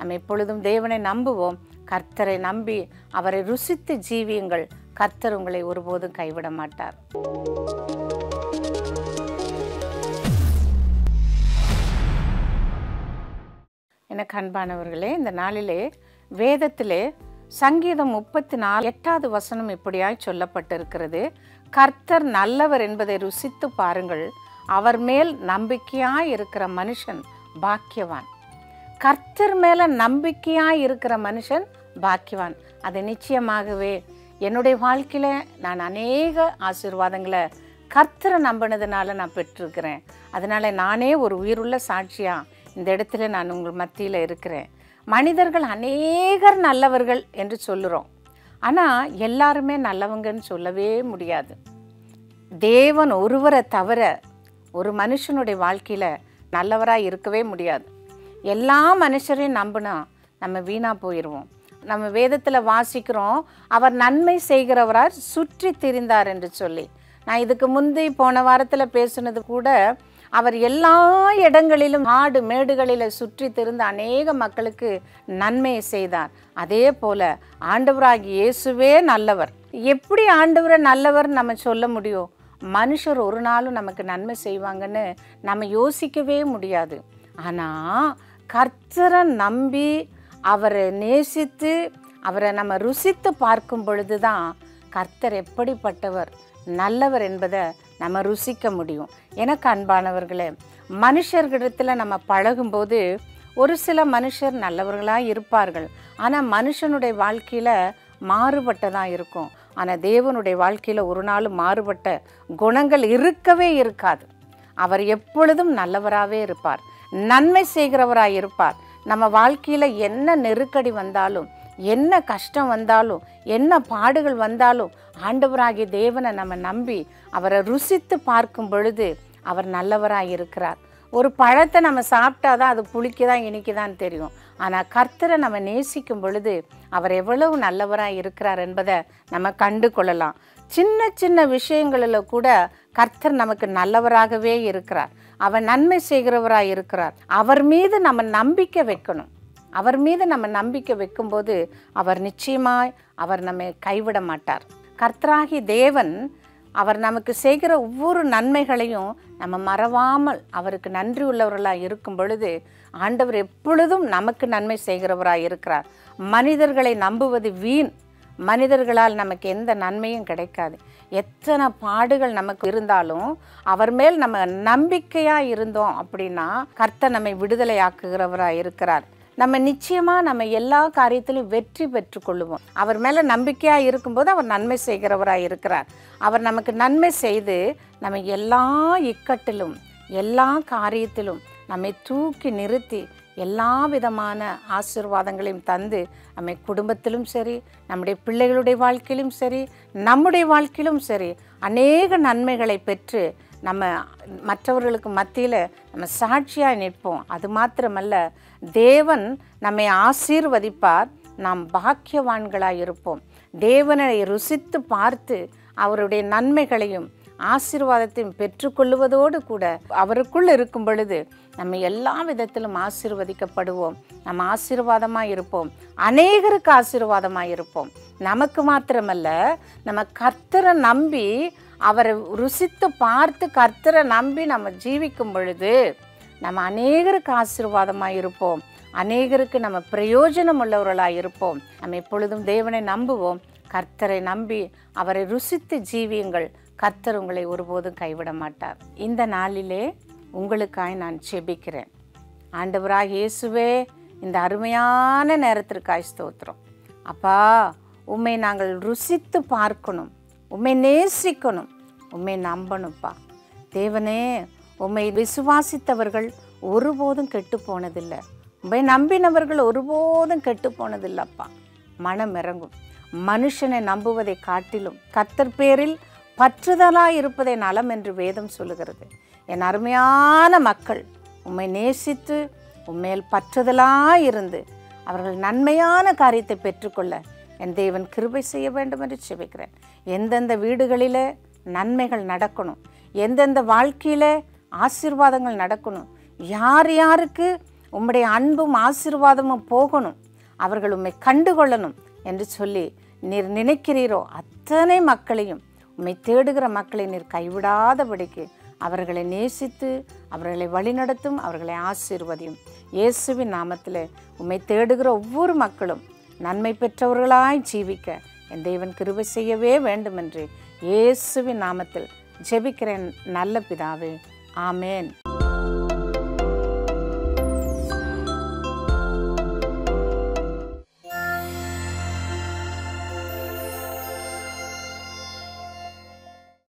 நம்ம எப்பொழுதும் தேவனை நம்புவோம். கர்த்தரை நம்பி அவரை ருசித்து ஜீவியுங்கள். கர்த்தர் உங்களை ஒருபோதும் கைவிட மாட்டார். எனக்கு அன்பானவர்களே இந்த நாளிலே வேதத்திலே சங்கீதம் முப்பத்தி நாலு எட்டாவது வசனம் இப்படியாய் சொல்லப்பட்டிருக்கிறது. கர்த்தர் நல்லவர் என்பதை ருசித்து பாருங்கள். அவர் மேல் நம்பிக்கையாய் இருக்கிற மனுஷன் பாக்கியவான். கர்த்தர் மேலே நம்பிக்கையாக இருக்கிற மனுஷன் பாக்கியவான். அது நிச்சயமாகவே என்னுடைய வாழ்க்கையில் நான் அநேக ஆசீர்வாதங்களை கர்த்தரை நம்பினதுனால நான் பெற்றிருக்கிறேன். அதனால நானே ஒரு உயிருள்ள சாட்சியாக இந்த இடத்துல நான் உங்கள் மத்தியில் இருக்கிறேன். மனிதர்கள் அநேகர் நல்லவர்கள் என்று சொல்லுறோம். ஆனால் எல்லாருமே நல்லவங்கன்னு சொல்லவே முடியாது. தேவன் ஒருவரை தவிர ஒரு மனுஷனுடைய வாழ்க்கையில் நல்லவராக இருக்கவே முடியாது. எல்லா மனுஷரையும் நம்பினா நம்ம வீணாக போயிடுவோம் நம்ம வேதத்தில் வாசிக்கிறோம் அவர் நன்மை செய்கிறவரார் சுற்றி திரிந்தார் என்று சொல்லி. நான் இதுக்கு முந்தி போன வாரத்தில் பேசுனது கூட அவர் எல்லா இடங்களிலும் ஆடு மேடுகளில் சுற்றி திரிந்த அநேக மக்களுக்கு நன்மையை செய்தார். அதே போல ஆண்டவராகி இயேசுவே நல்லவர். எப்படி ஆண்டவரை நல்லவர் நம்ம சொல்ல முடியும்? மனுஷர் ஒரு நாளும் நமக்கு நன்மை செய்வாங்கன்னு நம்ம யோசிக்கவே முடியாது. ஆனால் கர்த்தரை நம்பி அவரை நேசித்து அவரை நம்ம ருசித்து பார்க்கும் பொழுது தான் கர்த்தர் எப்படிப்பட்டவர் நல்லவர் என்பதை நம்ம ருசிக்க முடியும். எனக்கு அன்பானவர்களே மனுஷர்களிடத்தில் நம்ம பழகும்போது ஒரு சில மனுஷர் நல்லவர்களாக இருப்பார்கள். ஆனால் மனுஷனுடைய வாழ்க்கையில் மாறுபட்டதாக இருக்கும். ஆனால் தேவனுடைய வாழ்க்கையில் ஒரு நாள் மாறுபட்ட குணங்கள் இருக்கவே இருக்காது. அவர் எப்பொழுதும் நல்லவராகவே இருப்பார். நன்மை செய்கிறவராக இருப்பார் நம்ம வாழ்க்கையில் என்ன நெருக்கடி வந்தாலும் என்ன கஷ்டம் வந்தாலும் என்ன பாடுகள் வந்தாலும் ஆண்டவராகிய தேவனை நம்ம நம்பி அவரை ருசித்து பார்க்கும் பொழுது அவர் நல்லவராக இருக்கிறார் ஒரு பழத்தை நம்ம சாப்பிட்டா தான் அது புளிக்குதான் இனிக்குதான்னு தெரியும். ஆனால் கர்த்தரை நம்ம நேசிக்கும் பொழுது அவர் எவ்வளவு நல்லவராக இருக்கிறார் என்பதை நம்ம கண்டு கொள்ளலாம். சின்ன சின்ன விஷயங்களில் கூட கர்த்தர் நமக்கு நல்லவராகவே இருக்கிறார். அவர் நன்மை செய்கிறவராக இருக்கிறார். அவர் மீது நம்ம நம்பிக்கை வைக்கணும். அவர் மீது நம்ம நம்பிக்கை வைக்கும்போது அவர் நிச்சயமாய் அவர் நம்மை கைவிட மாட்டார். கர்த்தராகி தேவன் அவர் நமக்கு செய்கிற ஒவ்வொரு நன்மைகளையும் நம்ம மறவாமல் அவருக்கு நன்றி உள்ளவர்களாக இருக்கும் பொழுது ஆண்டவர் எப்பொழுதும் நமக்கு நன்மை செய்கிறவராக இருக்கிறார். மனிதர்களை நம்புவது வீண். மனிதர்களால் நமக்கு எந்த நன்மையும் கிடைக்காது. எத்தனை பாடுகள் நமக்கு இருந்தாலும் அவர் மேல் நம்ம நம்பிக்கையாக இருந்தோம் அப்படின்னா கர்த்தர் நம்மை விடுதலையாக்குகிறவராக இருக்கிறார். நம்ம நிச்சயமாக நம்ம எல்லா காரியத்திலும் வெற்றி பெற்றுக்கொள்ளுவோம் அவர் மேலே நம்பிக்கையாக இருக்கும்போது அவர் நன்மை செய்கிறவராக இருக்கிறார். அவர் நமக்கு நன்மை செய்து நம்ம எல்லா இக்கட்டிலும் எல்லா காரியத்திலும் நம்மை தூக்கி நிறுத்தி எல்லா விதமான ஆசீர்வாதங்களையும் தந்து நம்மை குடும்பத்திலும் சரி நம்முடைய பிள்ளைகளுடைய வாழ்க்கையிலும் சரி நம்முடைய வாழ்க்கையிலும் சரி அநேக நன்மைகளை பெற்று நம்ம மற்றவர்களுக்கு மத்தியில் நம்ம சாட்சியாக நிற்போம். அது மாத்திரமல்ல தேவன் நம்மை ஆசீர்வதிப்பார். நாம் பாக்கியவான்களாக இருப்போம். தேவனை ருசித்து பார்த்து அவருடைய நன்மைகளையும் ஆசீர்வாதத்தையும் பெற்றுக்கொள்வதோடு கூட அவருக்குள் இருக்கும் பொழுது நம்ம எல்லா விதத்திலும் ஆசீர்வதிக்கப்படுவோம். நம்ம ஆசீர்வாதமாக இருப்போம். அநேகருக்கு ஆசீர்வாதமாக இருப்போம். நமக்கு மாத்திரமல்ல நம்ம கர்த்தரை நம்பி அவரை ருசித்து பார்த்து கர்த்தரை நம்பி நம்ம ஜீவிக்கும் பொழுது நம்ம அநேகருக்கு ஆசீர்வாதமாக இருப்போம். அநேகருக்கு நம்ம பிரயோஜனம் உள்ளவர்களாக இருப்போம். நம்ம எப்பொழுதும் தேவனை நம்புவோம். கர்த்தரை நம்பி அவரை ருசித்து ஜீவியுங்கள். கர்த்தர் உங்களை ஒருபோதும் கைவிட மாட்டார். இந்த நாளிலே உங்களுக்காய் நான் செபிக்கிறேன். ஆண்டவராக இயேசுவே இந்த அருமையான நேரத்திற்காய் ஸ்தோத்திரம். அப்பா உம்மை நாங்கள் ருசித்து பார்க்கணும். உம்மை நேசிக்கணும். உம்மை நம்பணும்ப்பா. தேவனே உம்மை விசுவாசித்தவர்கள் ஒருபோதும் கெட்டு போனதில்லை உம்மை நம்பினவர்கள் ஒருபோதும் கெட்டு போனதில்லப்பா மனம் இறங்கும். மனுஷனை நம்புவதை காட்டிலும் கத்தர் பேரில் பற்றுதலாக இருப்பதை நலம் என்று வேதம் சொல்லுகிறது. என் அருமையான மக்கள் உம்மை நேசித்து உம்மேல் பற்றுதலாக இருந்து அவர்கள் நன்மையான காரியத்தை பெற்றுக்கொள்ள என் தேவன் கிருபை செய்ய வேண்டும் என்று செபிக்கிறேன். எந்தெந்த வீடுகளில் நன்மைகள் நடக்கணும் எந்தெந்த வாழ்க்கையில் ஆசீர்வாதங்கள் நடக்கணும் யார் யாருக்கு உம்முடைய அன்பும் ஆசீர்வாதமும் போகணும் அவர்கள் உம்மை கண்டுகொள்ளணும் என்று சொல்லி நீர் நினைக்கிறீரோ அத்தனை மக்களையும் உம்மை தேடுகிற மக்களை நீர் கைவிடாதபடிக்கு அவர்களை நேசித்து அவர்களை வழிநடத்தும் அவர்களை ஆசீர்வதியும். இயேசுவின் நாமத்தில் உம்மை தேடுகிற ஒவ்வொரு மக்களும் நன்மை பெற்றவர்களாய் ஜீவிக்க என் தேவன் கிருபை செய்யவே வேண்டும் என்று இயேசுவின் நாமத்தில் ஜெபிக்கிறேன் நல்ல பிதாவே. ஆமேன்.